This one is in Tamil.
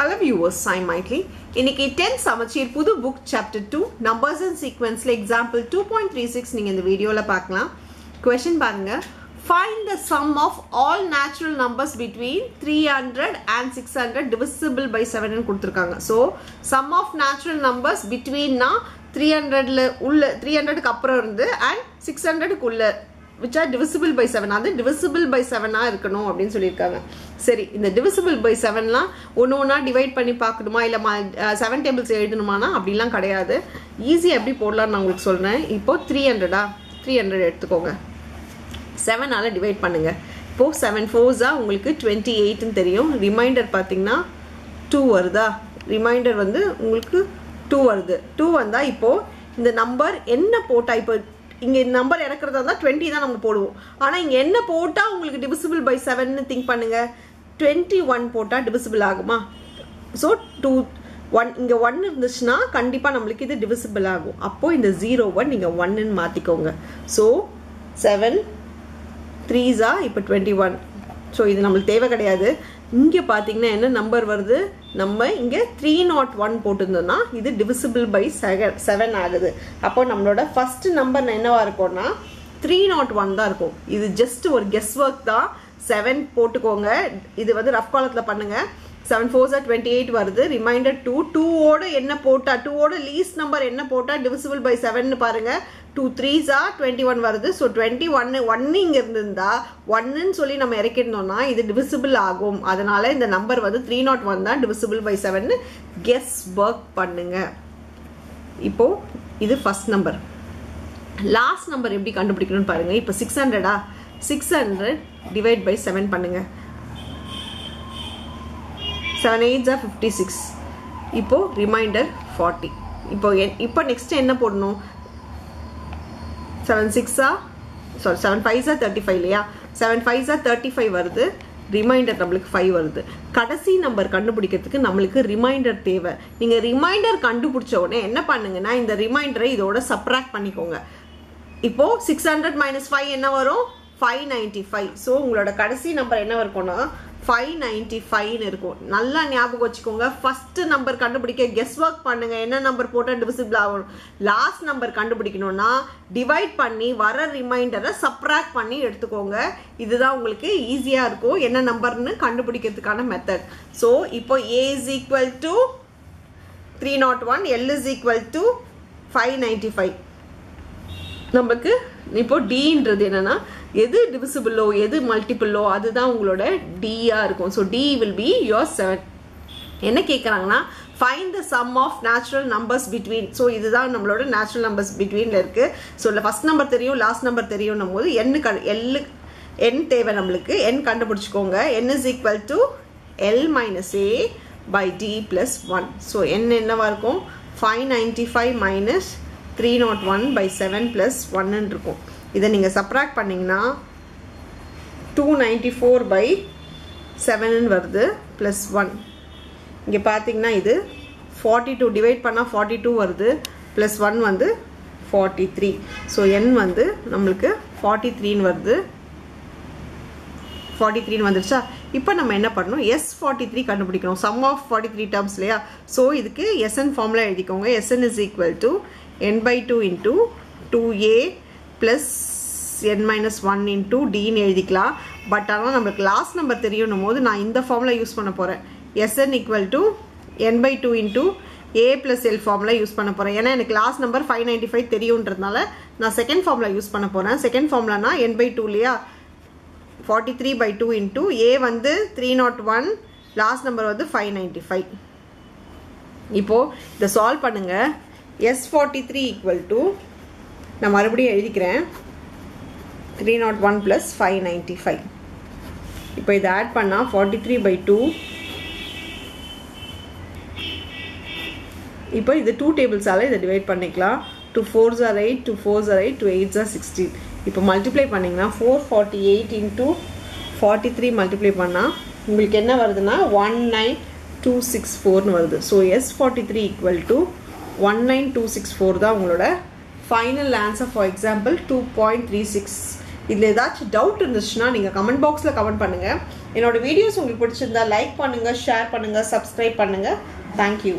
ஹலோ வியூவர்ஸ் சாய் மைட்லி இன்னைக்கு டென்த் சமச்சீர் புது book chapter two numbers and சீக்வன்ஸில் example two point three six நீங்கள் இந்த வீடியோவில் பார்க்கலாம். கொஷின் பாருங்க. Find the sum of all natural numbers between three hundred and six hundred divisible by seven கொடுத்துருக்காங்க. So sum of natural numbers பிட்வீன்னா three ஹண்ட்ரடில் உள்ள த்ரீ ஹண்ட்ரடுக்கு அப்புறம் இருந்து அண்ட் சிக்ஸ் ஹண்ட்ரடுக்கு உள்ள which are divisible by seven அது டிவிசிபிள் பை செவனாக இருக்கணும் அப்படின்னு சொல்லியிருக்காங்க. சரி இந்த டிவிசிபிள் பை செவன்லாம் ஒன்று ஒன்றா டிவைட் பண்ணி பார்க்கணுமா? இல்லை செவன் டேபிள்ஸ் எழுதணுமானா? அப்படிலாம் கிடையாது. ஈஸியாக எப்படி போடலான்னு நான் உங்களுக்கு சொல்கிறேன் இப்போது த்ரீ ஹண்ட்ரடா த்ரீ ஹண்ட்ரட் எடுத்துக்கோங்க. செவனால் டிவைட் பண்ணுங்கள் இப்போது செவன் ஃபோர்ஸாக உங்களுக்கு டுவெண்ட்டி எயிட்னு தெரியும். ரிமைண்டர் பார்த்தீங்கன்னா டூ வருதா? ரிமைண்டர் வந்து உங்களுக்கு டூ வருது. டூ வந்தால் இப்போது இந்த நம்பர் என்ன போட்டால் இப்போ இங்கே இந்த நம்பர் இறக்குறதா இருந்தால் டுவெண்ட்டி தான் நம்ம போடுவோம். ஆனால் இங்கே என்ன போட்டால் உங்களுக்கு டிவிசிபிள் பை செவன்னு திங்க் பண்ணுங்கள் டுவெண்ட்டி ஒன் போட்டால் டிவிசிபிள் ஆகுமா? ஸோ டூ ஒன் இங்கே ஒன் இருந்துச்சுன்னா கண்டிப்பாக நம்மளுக்கு இது டிவிசிபிள் ஆகும். அப்போது இந்த ஜீரோ ஒன் நீங்கள் ஒன்னுன்னு மாற்றிக்கோங்க ஸோ செவன் த்ரீஸா இப்போ டுவெண்ட்டி ஒன் ஸோ இது நம்மளுக்கு தேவை கிடையாது. இங்கே பார்த்தீங்கன்னா என்ன நம்பர் வருது? நம்ம இங்கே த்ரீ நாட் ஒன் போட்டிருந்தோம்னா இது டிவிசிபிள் பை செக செவன் ஆகுது. அப்போ நம்மளோட ஃபர்ஸ்ட் நம்பர் என்னவா இருக்கும்னா த்ரீ நாட் ஒன் தான் இருக்கும். இது ஜஸ்ட் ஒரு கெஸ் ஒர்க் தான். செவன் போட்டுக்கோங்க. இது வந்து ரஃப் காலத்தில் பண்ணுங்கள் செவன் ஃபோர்ஸா டுவெண்ட்டி எயிட் வருது. ரிமைண்டர் டூ டூவோட என்ன போட்டா டூவோட லீஸ்ட் நம்பர் என்ன போட்டால் டிவிசிபிள் பை செவன் பாருங்கள் டூ த்ரீஸா டுவெண்ட்டி ஒன் வருது. ஸோ டுவெண்ட்டி ஒன்னு ஒன்று இங்கே இருந்திருந்தா ஒன்னுன்னு சொல்லி நம்ம இறக்கியிருந்தோம்னா இது டிவிசிபிள் ஆகும். அதனால இந்த நம்பர் வந்து த்ரீ நாட் ஒன் தான் divisible by seven guess work பண்ணுங்க. இப்போ இது ஃபஸ்ட் நம்பர் லாஸ்ட் நம்பர் எப்படி கண்டுபிடிக்கணும்னு பாருங்கள் இப்போ six ஹண்ட்ரடா six hundred divide by seven பண்ணுங்கள் செவன் எயிட்ஸா ஃபிஃப்டி சிக்ஸ் இப்போது ரிமைண்டர் ஃபார்ட்டி இப்போ இப்போ நெக்ஸ்ட்டு என்ன போடணும்? செவன் சிக்ஸா சாரி செவன் ஃபைவ்ஸா தேர்ட்டி ஃபைவ் இல்லையா? செவன் ஃபைவ்ஸா தேர்ட்டி ஃபைவ் வருது. ரிமைண்டர் நம்மளுக்கு ஃபைவ் வருது. கடைசி நம்பர் கண்டுபிடிக்கிறதுக்கு நம்மளுக்கு ரிமைண்டர் தேவை. நீங்கள் ரிமைண்டர் கண்டுபிடிச்ச உடனே என்ன பண்ணுங்கன்னா இந்த ரிமைண்டரை இதோட சப்ராக்ட் பண்ணிக்கோங்க. இப்போ சிக்ஸ் ஹண்ட்ரட் மைனஸ் ஃபைவ் என்ன வரும்? ஃபைவ் நைன்டி ஃபைவ் ஸோ உங்களோட கடைசி நம்பர் என்ன இருக்கும்னா ஃபைவ் நைன்டி ஃபைவ்னு இருக்கும். நல்லா ஞாபகம் வச்சுக்கோங்க. ஃபர்ஸ்ட் நம்பர் கண்டுபிடிக்க கெஸ் ஒர்க் பண்ணுங்க. என்ன நம்பர் போட்டால் டிவிசிபிள் ஆகணும். லாஸ்ட் நம்பர் கண்டுபிடிக்கணும்னா டிவைட் பண்ணி வர ரிமைண்டரை சப்ராக்ட் பண்ணி எடுத்துக்கோங்க. இதுதான் உங்களுக்கு ஈஸியாக இருக்கும். என்ன நம்பர்னு கண்டுபிடிக்கிறதுக்கான மெத்தட் ஸோ இப்போ A is equal to three naught one L is equal to five ninety five நமக்கு இப்போ டின்றது என்னன்னா எது டிவிசிபிளோ எது மல்டிபிளோ அதுதான் உங்களோட டியாக இருக்கும். So D will be your seven என்ன கேட்குறாங்கன்னா find the sum of natural numbers between so இதுதான் நம்மளோட நேச்சுரல் நம்பர்ஸ் பிட்வீனில் இருக்குது ஸோ இல்லை ஃபஸ்ட் நம்பர் தெரியும் லாஸ்ட் நம்பர் தெரியும்னும் போது என்னு க எல்லு என் தேவை நம்மளுக்கு. என் கண்டுபிடிச்சிக்கோங்க. N is equal to L minus A by D plus one so N என்னவாக இருக்கும்? Five ninety five minus three naught one by seven plus ஒன்னு இருக்கும். இதை நீங்கள் சப்ராக்ட் பண்ணிங்கன்னா டூ நைன்டி ஃபோர் பை செவனுன்னு வருது ப்ளஸ் ஒன் இங்கே பார்த்தீங்கன்னா இது ஃபார்ட்டி டூ டிவைட் பண்ணால் ஃபார்ட்டி டூ வருது ப்ளஸ் ஒன் வந்து ஃபார்ட்டி த்ரீ ஸோ என் வந்து நம்மளுக்கு ஃபார்ட்டி த்ரீன்னு வருது. ஃபார்ட்டி த்ரீன்னு வந்துருச்சா? இப்போ நம்ம என்ன பண்ணணும்? எஸ் ஃபார்ட்டி த்ரீ கண்டுபிடிக்கணும். Sum of forty three terms இல்லையா? ஸோ இதுக்கு எஸ்என் ஃபார்முலா எழுதிக்கோங்க. S N is equal to N by two into two A plus N minus one into டின்னு எழுதிக்கலாம். பட் ஆனால் நம்மளுக்கு லாஸ்ட் நம்பர் தெரியணும் போது நான் இந்த ஃபார்முலா யூஸ் பண்ண போகிறேன் S N equal to N by two into A plus L formula use பண்ண போகிறேன் ஏன்னா எனக்கு last number five ninety five தெரியுன்றதுனால நான் செகண்ட் ஃபார்முலா யூஸ் பண்ண போகிறேன் செகண்ட் ஃபார்முலானா என் பை டூ இல்லையா? Forty three by two into A வந்து three naught one last number வந்து ஃபைவ் நைன்டி ஃபைவ் இப்போது இதை சால்வ் பண்ணுங்கள் S forty three equal to நான் மறுபடியும் எழுதிக்கிறேன். Three naught one plus five ninety five இப்போ இதை ஆட் பண்ணால் ஃபார்ட்டி த்ரீ பை டூ இப்போ இது டூ டேபிள்ஸால் இதை டிவைட் பண்ணிக்கலாம். டூ ஃபோர் ஜார் எயிட் டூ ஃபோர் ஜார் எயிட் டூ எயிட் ஜார் சிக்ஸ்டீன் இப்போ மல்டிப்ளை பண்ணிங்கன்னா four forty eight into forty three multiply பண்ணால் உங்களுக்கு என்ன வருதுன்னா ஒன் நைன் டூ சிக்ஸ் ஃபோர்னு வருது. So S forty three equal to one nine two six four தான் உங்களோட final answer for example two point three six இதில் ஏதாச்சும் டவுட் இருந்துச்சுன்னா நீங்கள் கமெண்ட் பாக்ஸில் கமெண்ட் பண்ணுங்கள் என்னோடய வீடியோஸ் உங்களுக்கு பிடிச்சிருந்தா லைக் பண்ணுங்கள் ஷேர் பண்ணுங்கள் சப்ஸ்கிரைப் பண்ணுங்கள் தேங்க்யூ